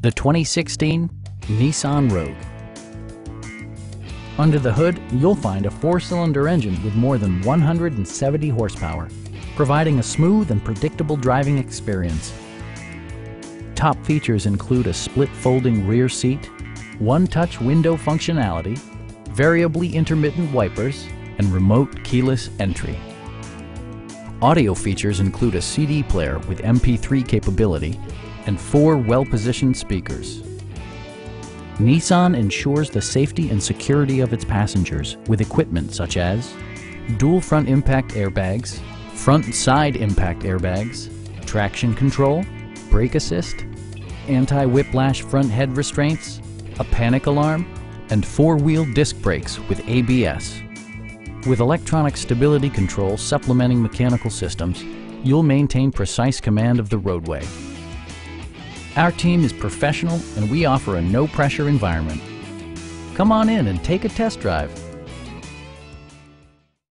The 2016 Nissan Rogue. Under the hood, you'll find a four-cylinder engine with more than 170 horsepower, providing a smooth and predictable driving experience. Top features include a split folding rear seat, one-touch window functionality, variably intermittent wipers, and remote keyless entry. Audio features include a CD player with MP3 capability and four well-positioned speakers. Nissan ensures the safety and security of its passengers with equipment such as dual front impact airbags, front and side impact airbags, traction control, brake assist, anti-whiplash front head restraints, a panic alarm, and four-wheel disc brakes with ABS. With electronic stability control supplementing mechanical systems, you'll maintain precise command of the roadway. Our team is professional and we offer a no-pressure environment. Come on in and take a test drive.